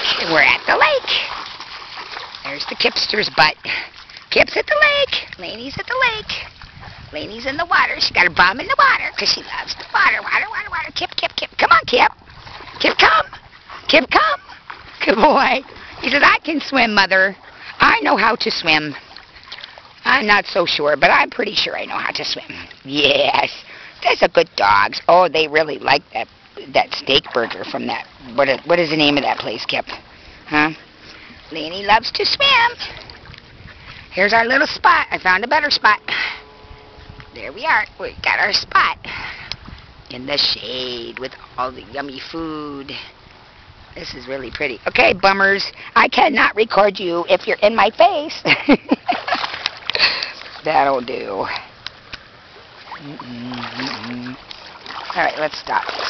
lake. We're at the lake. There's the Kipster's butt. Kip's at the lake. Lanie's at the lake. Lanie's in the water. She got her bum in the water because she loves the water. Water, water, water. Kip, Kip, Kip. Come on, Kip. Kip, come. Kip, come. Good boy. He says, I can swim, Mother. I know how to swim. I'm not so sure, but I'm pretty sure I know how to swim. Yes. That's a good dogs. Oh, they really like that that steak burger from that. What is, what is the name of that place, Kip? Huh? Lanie loves to swim. Here's our little spot. I found a better spot. There we are. We got our spot. In the shade with all the yummy food. This is really pretty. Okay, bummers. I cannot record you if you're in my face. That'll do. Mm -mm, mm All right, let's stop.